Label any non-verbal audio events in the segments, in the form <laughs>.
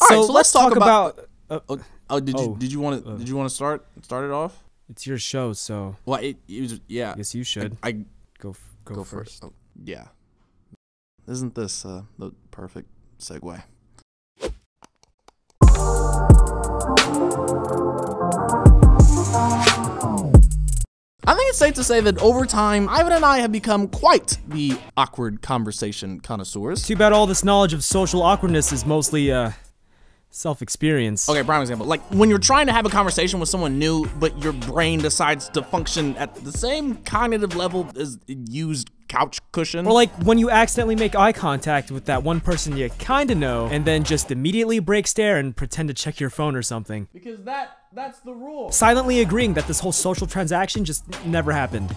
All So, right, so let's, talk, about. uh, Oh, oh, did you Oh, did you want to uh. did you want to start start it off? it's your show, so Well, it, it was yeah. I guess you should I go f- go, go, first. first. Oh, yeah. Isn't this uh, the perfect segue? I think it's safe to say that over time, Ivan and I have become quite the awkward conversation connoisseurs. Too bad all this knowledge of social awkwardness is mostly uh self-experience. Okay, prime example. Like when you're trying to have a conversation with someone new, but your brain decides to function at the same cognitive level as used couch cushion. Or like when you accidentally make eye contact with that one person you kinda know, and then just immediately break stare and pretend to check your phone or something. because that that's the rule. Silently agreeing that this whole social transaction just never happened.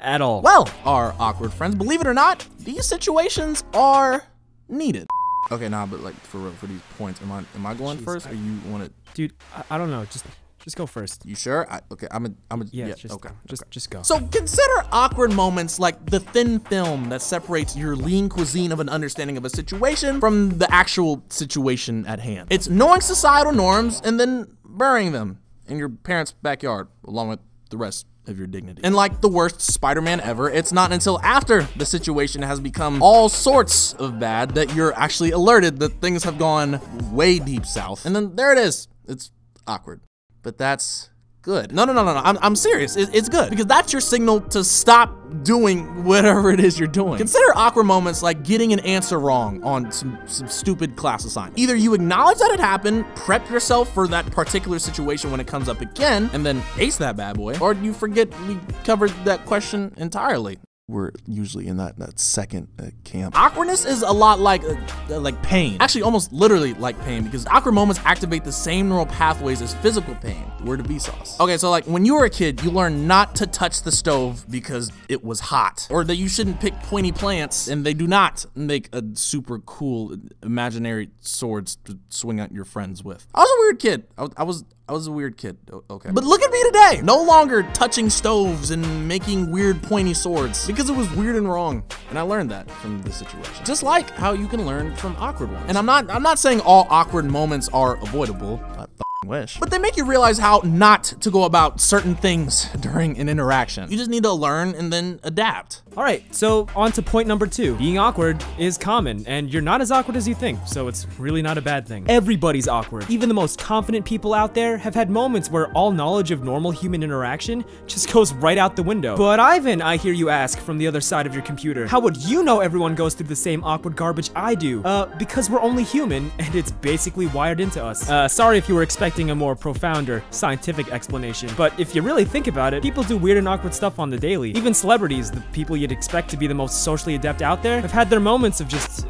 At all. Well, our awkward friends, believe it or not, these situations are needed. Okay, nah, but like for real, for these points, am I am I going Jeez, first, or you want to? Dude, I, I don't know. Just just go first. You sure? I, okay, I'm a, I'm a, Yeah, yeah, just okay. just just go. So consider awkward moments like the thin film that separates your lean cuisine of an understanding of a situation from the actual situation at hand. It's knowing societal norms and then burying them in your parents' backyard along with the rest of your dignity. And like the worst Spider-Man ever, it's not until after the situation has become all sorts of bad that you're actually alerted that things have gone way deep south. And then there it is. It's awkward. But that's good. No, no, no, no, no. I'm, I'm serious. It, it's good because that's your signal to stop doing whatever it is you're doing. Consider awkward moments like getting an answer wrong on some, some stupid class assignment. Either you acknowledge that it happened, prep yourself for that particular situation when it comes up again, and then ace that bad boy, or you forget we covered that question entirely. We're usually in that, that second uh, camp. Awkwardness is a lot like uh, like pain. Actually, almost literally like pain because awkward moments activate the same neural pathways as physical pain. Word of Vsauce. Okay, so like when you were a kid, you learned not to touch the stove because it was hot, or that you shouldn't pick pointy plants, and they do not make a super cool imaginary swords to swing at your friends with. I was a weird kid. I was I was, I was a weird kid. Okay, but look at me today. No longer touching stoves and making weird pointy swords because it was weird and wrong, and I learned that from the situation. Just like how you can learn from awkward ones. And I'm not I'm not saying all awkward moments are avoidable. I wish. But they make you realize how not to go about certain things during an interaction. You just need to learn and then adapt. All right, so on to point number two. Being awkward is common, and you're not as awkward as you think, so it's really not a bad thing. Everybody's awkward. Even the most confident people out there have had moments where all knowledge of normal human interaction just <laughs> goes right out the window. But Ivan, I hear you ask from the other side of your computer, how would you know everyone goes through the same awkward garbage I do? Uh, because we're only human, <laughs> and it's basically wired into us. Uh, sorry if you were expecting a more profound or scientific explanation, but if you really think about it, people do weird and awkward stuff on the daily. Even celebrities, the people you'd expect to be the most socially adept out there, have had their moments of just. uh,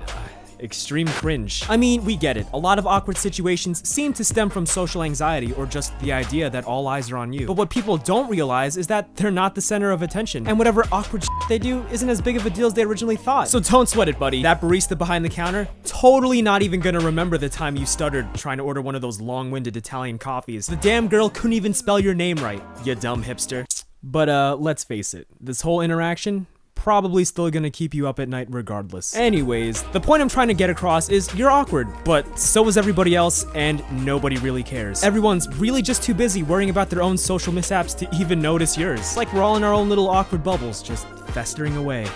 Extreme cringe. I mean, we get it. A lot of awkward situations seem to stem from social anxiety or just the idea that all eyes are on you. But what people don't realize is that they're not the center of attention, and whatever awkward they do isn't as big of a deal as they originally thought. So don't sweat it, buddy. That barista behind the counter, totally not even gonna remember the time you stuttered trying to order one of those long-winded Italian coffees. The damn girl couldn't even spell your name right, you dumb hipster. But uh, let's face it, this whole interaction probably still gonna keep you up at night regardless. Anyways, the point I'm trying to get across is you're awkward, but so is everybody else, and nobody really cares. Everyone's really just too busy worrying about their own social mishaps to even notice yours. It's like we're all in our own little awkward bubbles, just festering away.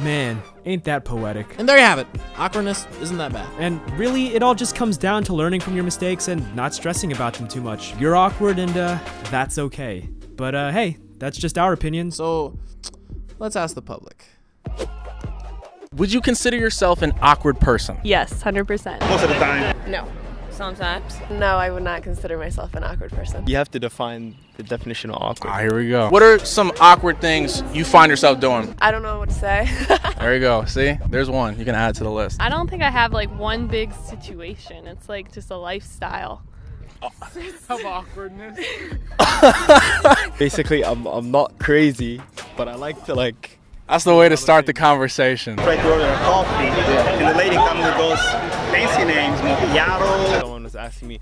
Man, ain't that poetic. And there you have it. Awkwardness isn't that bad. And really, it all just comes down to learning from your mistakes and not stressing about them too much. You're awkward, and uh, that's okay. But uh, hey, that's just our opinion. So let's ask the public. Would you consider yourself an awkward person? Yes, 100%. Most of the time. No. Sometimes. No, I would not consider myself an awkward person. You have to define the definition of awkward. Ah, here we go. What are some awkward things you find yourself doing? I don't know what to say. <laughs> There you go. See, there's one. You can add to the list. I don't think I have like one big situation. It's like just a lifestyle. <laughs> Of awkwardness. <laughs> Basically, I'm, I'm not crazy, but I like to like. That's the way to start the conversation. try to order a coffee, and the lady comes with those fancy names, macchiato. Someone was asking me,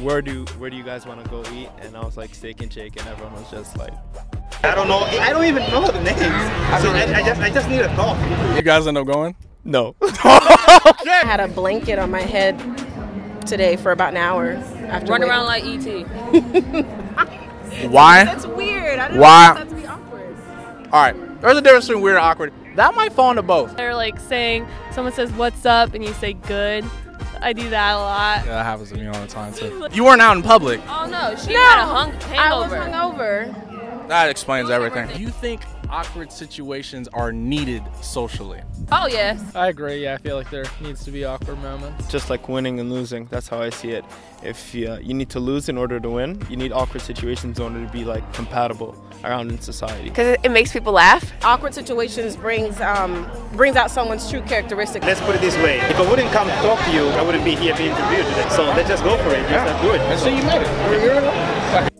where do where do you guys want to go eat? And I was like Steak and Shake, and everyone was just like, I don't know. I don't even know the names. So I, I just I just need a coffee. You guys end up going? no. <laughs> I had a blanket on my head today for about an hour. After Run waiting. around like E ET. <laughs> Why? That's weird. I didn't Why? All right. There's a difference between weird and awkward. That might fall into both. They're like saying, someone says, what's up? And you say, good. I do that a lot. Yeah, that happens to me all the time too. <laughs> You weren't out in public. Oh no, she No, had a hung I was hangover. hungover. That explains everything. Do you think awkward situations are needed socially? Oh yes. I agree. Yeah, I feel like there needs to be awkward moments. Just like winning and losing. That's how I see it. If uh, you need to lose in order to win, you need awkward situations in order to be like compatible around in society. Because it, it makes people laugh. Awkward situations brings um, brings out someone's true characteristics. Let's put it this way. If I wouldn't come talk to you, I wouldn't be here being interviewed today. So let's just go for it. Just do it. And so you made it.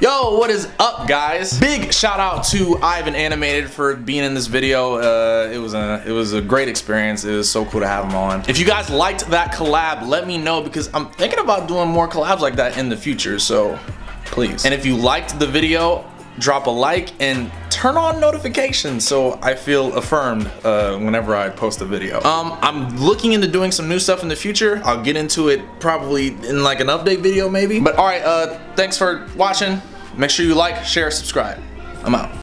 Yo, what is up, guys? Big shout out to Ivan Animated for being in this video. Uh, it was a it was a great experience. It was so cool to have him on. If you guys liked that collab, let me know because I'm thinking about doing more collabs like that in the future. So please. And if you liked the video, drop a like and turn on notifications so I feel affirmed uh, whenever I post a video. Um, I'm looking into doing some new stuff in the future. I'll get into it probably in like an update video maybe. But all right, uh, thanks for watching. Make sure you like, share, subscribe. I'm out.